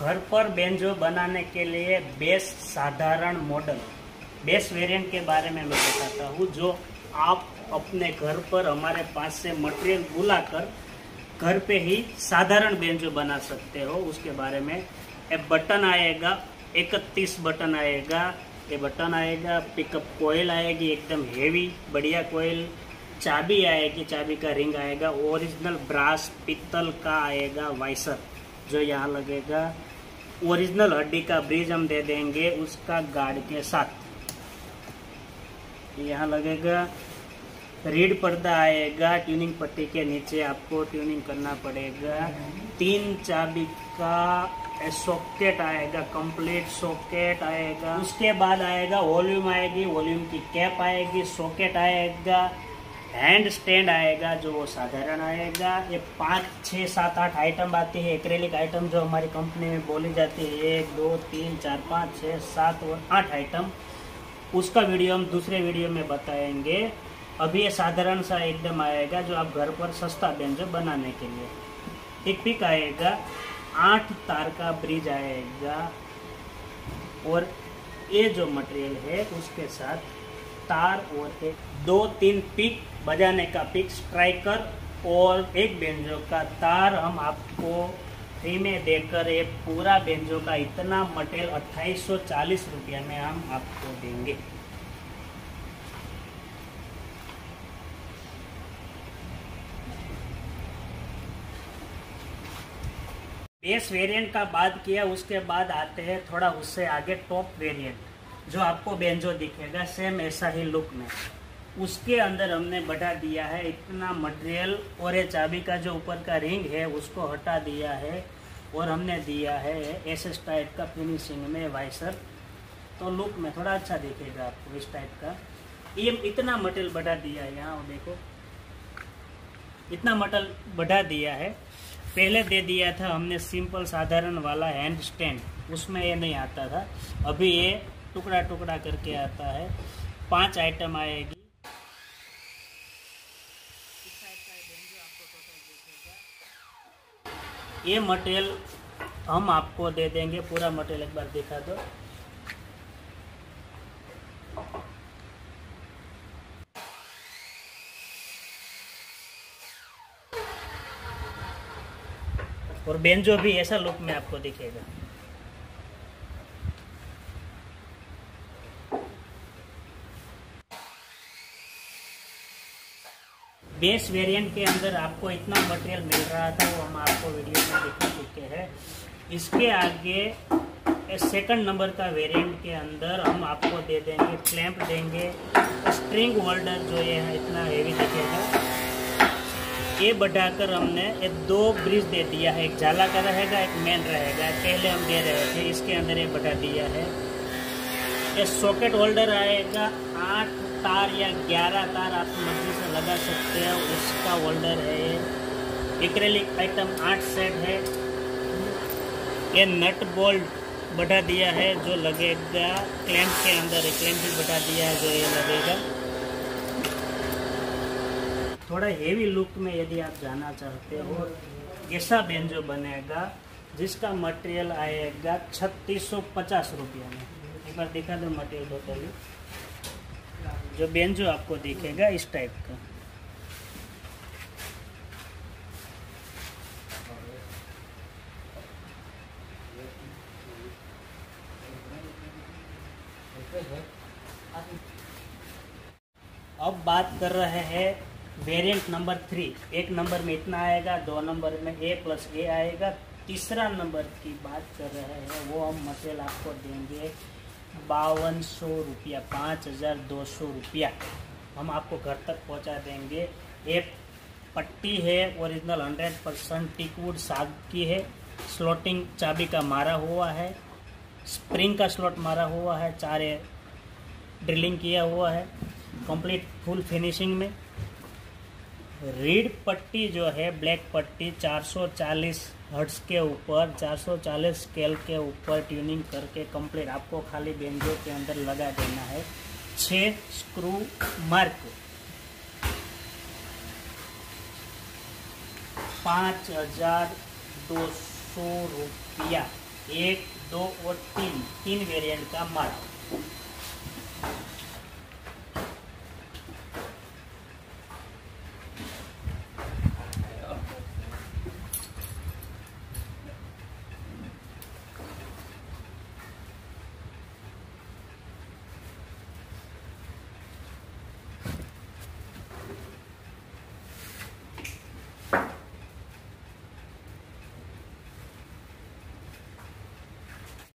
घर पर बेंजो बनाने के लिए बेस साधारण मॉडल, बेस वेरिएंट के बारे में मैं बताता हूँ, जो आप अपने घर पर हमारे पास से मटेरियल बुलाकर घर पे ही साधारण बेंजो बना सकते हो। उसके बारे में एक बटन आएगा, इकतीस बटन आएगा, ये बटन आएगा पिकअप कोयल आएगी, एकदम हेवी बढ़िया कोयल चाबी आएगी, चाबी का रिंग आएगा ओरिजिनल ब्रास पित्तल का आएगा वाइसर जो यहाँ लगेगा। ओरिजिनल हड्डी का ब्रिज हम दे देंगे उसका गार्ड के साथ। यहाँ लगेगा रीड पर्दा आएगा, ट्यूनिंग पट्टी के नीचे आपको ट्यूनिंग करना पड़ेगा। तीन चाबी का सॉकेट आएगा, कंप्लीट सॉकेट आएगा। उसके बाद आएगा, वॉल्यूम आएगी, वॉल्यूम की कैप आएगी, सॉकेट आएगा। हैंड स्टैंड आएगा, जो वो साधारण आएगा। ये पाँच, छः, सात, आठ आइटम आती है। एक्रेलिक आइटम जो हमारी कंपनी में बोली जाती है। एक, दो, तीन, चार, पाँच, छः, सात और आठ आइटम। उसका वीडियो हम दूसरे वीडियो में बताएँगे। अभी ये साधारण सा एकदम आएगा, जो आप घर पर सस्ता बेंजो बनाने के लिए। एक पिक आएगा, आठ तार का ब्रिज आएगा। और ये जो मटेरियल है, उसके साथ तार और एक, दो, तीन पिक बजाने का पिक स्ट्राइकर और एक बेंजो का तार हम आपको फ्री में देकर एक पूरा बेंजो का इतना मटेरियल अट्ठाईस सौ चालीस रुपया में हम आपको देंगे। बेस वेरिएंट का बात किया, उसके बाद आते हैं थोड़ा उससे आगे टॉप वेरिएंट। जो आपको बेंजो दिखेगा सेम ऐसा ही लुक में। उसके अंदर हमने बढ़ा दिया है इतना मटेरियल और ये चाबी का जो ऊपर का रिंग है, उसको हटा दिया है, और हमने दिया है एस टाइप का फिनिशिंग में वाइसर तो लुक में थोड़ा अच्छा दिखेगा आपको इस टाइप का। ये इतना मटेरियल बढ़ा दिया है, यहाँ देखो। इतना मटेरियल बढ़ा दिया है। पहले दे दिया था हमने सिंपल साधारण वाला हैंड स्टैंड उसमें ये नहीं आता था। अभी ये टुकड़ा टुकड़ा करके आता है। पाँच आइटम आएगी। ये मटेरियल हम आपको दे देंगे। पूरा मटेरियल एक बार दिखा दो। और बेंजो भी ऐसा लुक में आपको दिखेगा। बेस वेरिएंट के अंदर आपको इतना मटेरियल मिल रहा था, वो हम आपको वीडियो में दिखा चुके हैं। इसके आगे सेकंड नंबर का वेरिएंट के अंदर हम आपको दे देंगे क्लैंप देंगे। स्ट्रिंग होल्डर जो ये है, इतना हेवी दिखेगा ये बढ़ाकर हमने ये दो ब्रिज दे दिया है। एक झाला का रहेगा, एक मेन रहेगा। पहले हम दे रहे थे, इसके अंदर ये बढ़ा दिया है। ये सॉकेट होल्डर आएगा, आठ तार या ग्यारह तार आप मर्ज़ी से लगा सकते हैं, उसका होल्डर है ये। एक्रेलिक आइटम आठ सेट है। ये नट बोल्ट बढ़ा दिया है, जो लगेगा क्लैंप के अंदर क्लैंप भी बढ़ा दिया है, जो ये लगेगा। थोड़ा हेवी लुक में यदि आप जाना चाहते हो, ऐसा बेंजो बनेगा, जिसका मटेरियल आएगा छत्तीस सौ पचास रुपया में। एक बार दिखा दो मटेरियल टोटली जो बेंजो आपको दिखेगा इस टाइप का। अब बात कर रहे हैं वेरिएंट नंबर थ्री एक नंबर में इतना आएगा, दो नंबर में ए प्लस ए आएगा। तीसरा नंबर की बात कर रहे हैं, वो हम मटेरियल आपको देंगे। बावन सौ रुपया, पाँच हज़ार दो सौ रुपया। हम आपको घर तक पहुँचा देंगे। एक पट्टी है ओरिजिनल हंड्रेड परसेंट टिकवुड साग की है। स्लॉटिंग चाबी का मारा हुआ है। स्प्रिंग का स्लॉट मारा हुआ है। चार ड्रिलिंग किया हुआ है। कंप्लीट फुल फिनिशिंग में। रीड पट्टी जो है, ब्लैक पट्टी 440 हर्ट्स के ऊपर 440 स्केल के ऊपर ट्यूनिंग करके कंप्लीट आपको खाली बेंजो के अंदर लगा देना है। छः स्क्रू मार्क। पाँच हज़ार दो सौ रुपया। एक, दो और तीन तीन वेरिएंट का माल